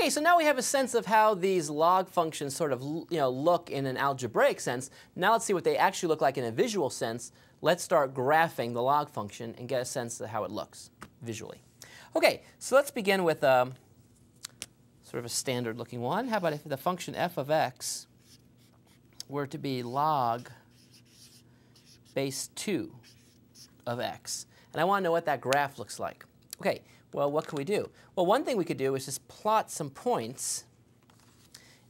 Okay, so now we have a sense of how these log functions sort of you know, look in an algebraic sense. Now let's see what they actually look like in a visual sense. Let's start graphing the log function and get a sense of how it looks visually. Okay, so let's begin with um, sort of a standard looking one. How about if the function f of x were to be log base 2 of x? And I want to know what that graph looks like. Okay, well, what can we do? Well, one thing we could do is just plot some points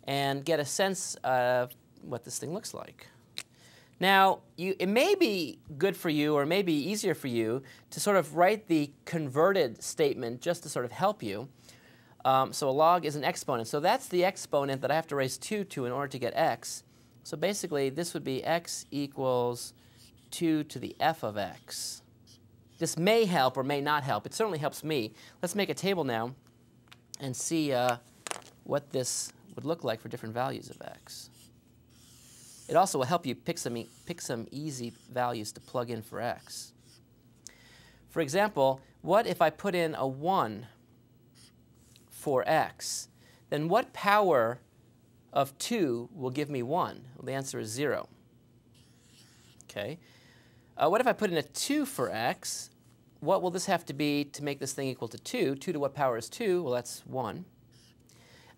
and get a sense of what this thing looks like. Now, you, it may be good for you or may be easier for you to sort of write the converted statement just to sort of help you. Um, so a log is an exponent. So that's the exponent that I have to raise 2 to in order to get x. So basically, this would be x equals 2 to the f of x. This may help or may not help. It certainly helps me. Let's make a table now and see uh, what this would look like for different values of x. It also will help you pick some, e pick some easy values to plug in for x. For example, what if I put in a 1 for x? Then what power of 2 will give me 1? Well, the answer is 0. Okay. Uh, what if I put in a 2 for x? What will this have to be to make this thing equal to 2? 2 to what power is 2? Well, that's 1.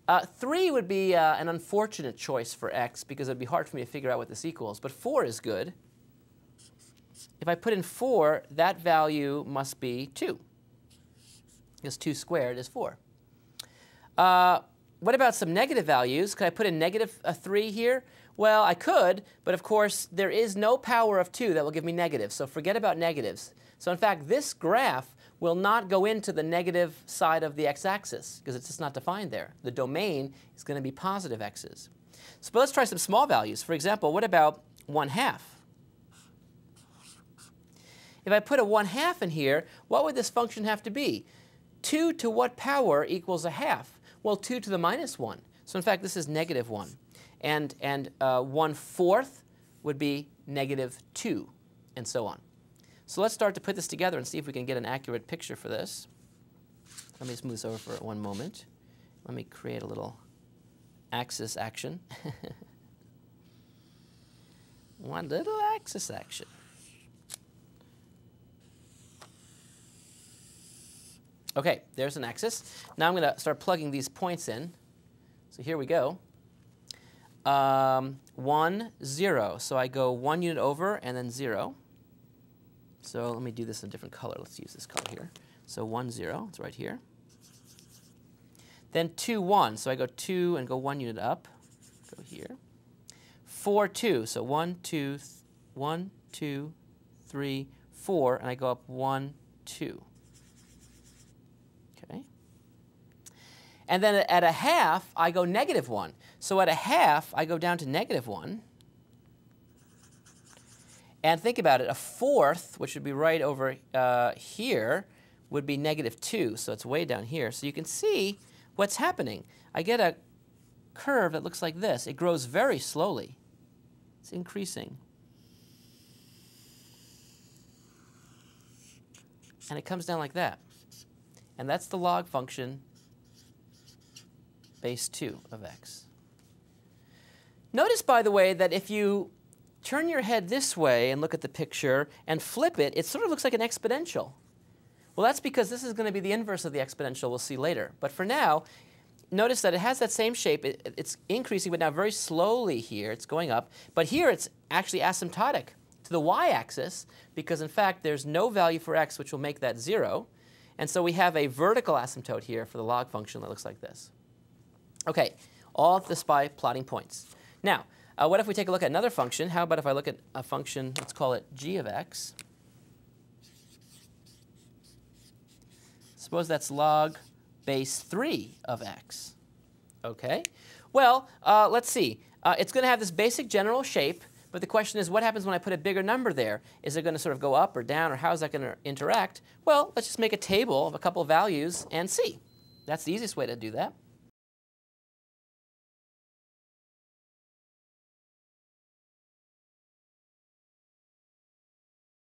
Uh, 3 would be uh, an unfortunate choice for x because it would be hard for me to figure out what this equals. But 4 is good. If I put in 4, that value must be 2. Because 2 squared is 4. Uh, what about some negative values? Could I put in negative, a 3 here? Well, I could, but of course, there is no power of 2 that will give me negatives. So forget about negatives. So in fact, this graph will not go into the negative side of the x-axis because it's just not defined there. The domain is going to be positive x's. So let's try some small values. For example, what about 1 half? If I put a 1 half in here, what would this function have to be? 2 to what power equals a half? Well, 2 to the minus 1. So in fact, this is negative 1 and, and uh, 1 fourth would be negative 2, and so on. So let's start to put this together and see if we can get an accurate picture for this. Let me just move this over for one moment. Let me create a little axis action. one little axis action. Okay, there's an axis. Now I'm going to start plugging these points in. So here we go um, 1, 0. So I go one unit over and then 0. So let me do this in a different color. Let's use this color here. So 1, 0, it's right here. Then 2, 1. So I go 2 and go 1 unit up. Go here. 4, 2. So 1, 2, 1, 2, 3, 4. And I go up 1, 2. Okay. And then at a half, I go negative 1. So at a half, I go down to negative 1. And think about it, a fourth, which would be right over uh, here, would be negative 2. So it's way down here. So you can see what's happening. I get a curve that looks like this. It grows very slowly. It's increasing. And it comes down like that. And that's the log function base 2 of x. Notice, by the way, that if you turn your head this way and look at the picture and flip it, it sort of looks like an exponential. Well, that's because this is going to be the inverse of the exponential we'll see later. But for now, notice that it has that same shape. It, it's increasing, but now very slowly here. It's going up. But here it's actually asymptotic to the y-axis because, in fact, there's no value for x which will make that 0. And so we have a vertical asymptote here for the log function that looks like this. OK, all of this by plotting points. Now, uh, what if we take a look at another function? How about if I look at a function, let's call it g of x. Suppose that's log base 3 of x. Okay? Well, uh, let's see. Uh, it's going to have this basic general shape, but the question is, what happens when I put a bigger number there? Is it going to sort of go up or down, or how is that going to interact? Well, let's just make a table of a couple of values and see. That's the easiest way to do that.